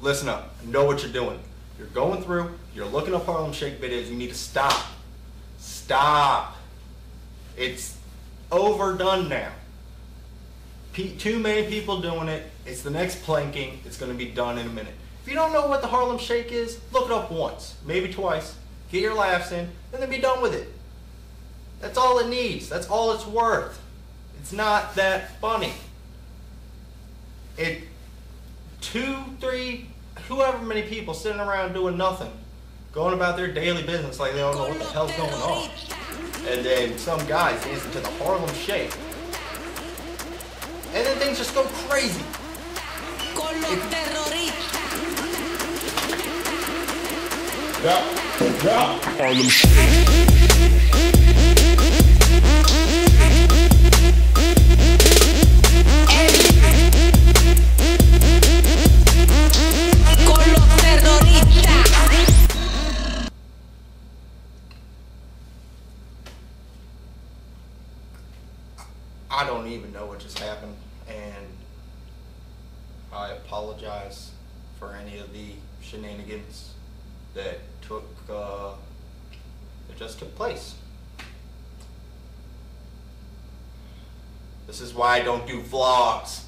listen up. Know what you're doing. You're going through, you're looking up Harlem Shake videos. You need to stop. Stop. It's overdone now. Pe- too many people doing it. It's the next planking. It's going to be done in a minute. If you don't know what the Harlem Shake is, look it up once, maybe twice. Get your laughs in, and then be done with it. That's all it needs. That's all it's worth. It's not that funny. It two, three, whoever many people sitting around doing nothing, going about their daily business like they don't know what the hell's going on. And then some guys dancing to the Harlem Shake. And then things just go crazy. Con los terroristas. Yeah, yeah. Harlem Shake. I don't even know what just happened, and I apologize for any of the shenanigans that took uh, that just took place. This is why I don't do vlogs.